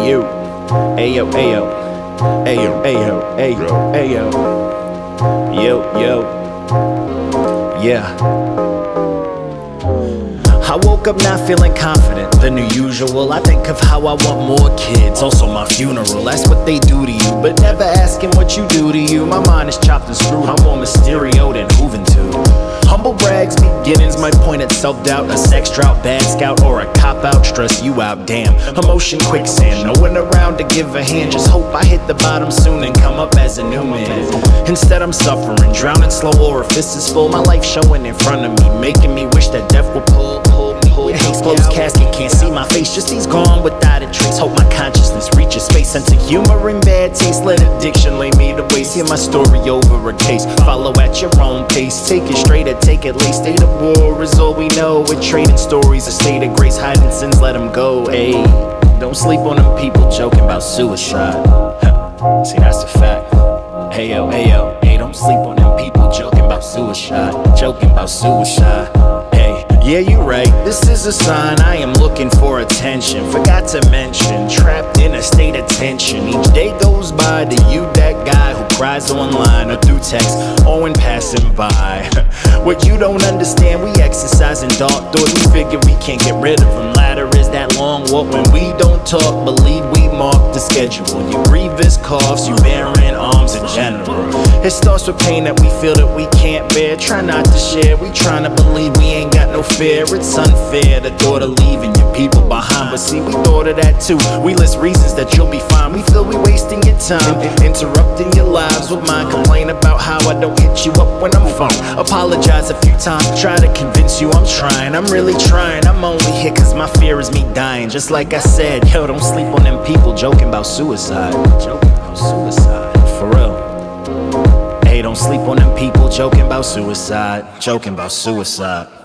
you. Ayo, ayo. Ayo, ayo, ayo, ayo. Yo, yo. Yeah. I woke up not feeling confident than the usual. I think of how I want more kids, also my funeral. That's what they do to you, but never asking what you do to you. My mind is chopped and screwed. I'm more Mysterio than Hooven. Humble brags, beginnings might point at self doubt. A sex drought, bad scout, or a cop out, stress you out. Damn, emotion quicksand. No one around to give a hand. Just hope I hit the bottom soon and come up as a new man. Instead, I'm suffering, drowning slow, orifices full. My life showing in front of me, making me wish that death would pull. pull me. With closed casket, can't see my face. Just he's gone without a trace. Hope my consciousness reaches space. Sense of humor and bad taste. Let addiction lay me Hear my story over a case. Follow at your own pace. Take it straight or take it late. State of war is all we know. We're trading stories, a state of grace. Hiding sins, let them go. Ayy, don't sleep on them people joking about suicide. See, that's the fact. Hey yo, hey yo, hey, don't sleep on This is a sign I am looking for attention. Forgot to mention, trapped in a state of tension. Each day goes by to you, that guy who cries online or through text, or when passing by. what you don't understand, we exercise in dark thought. We figure we can't get rid of them. Ladder is that long walk when we don't talk. Believe we mark the schedule. You this coughs, you bearing arms in general. It starts with pain that we feel that we can't bear. Try not to share. We trying to believe we ain't fear. It's unfair the thought of leaving your people behind. But see, we thought of that too. We list reasons that you'll be fine. We feel we wasting your time, interrupting your lives with mine. Complain about how I don't hit you up when I'm fine. Apologize a few times, try to convince you I'm trying. I'm really trying. I'm only here cause my fear is me dying. Just like I said, yo, don't sleep on them people joking about suicide. Joking about suicide. For real. Hey, don't sleep on them people joking about suicide. Joking about suicide.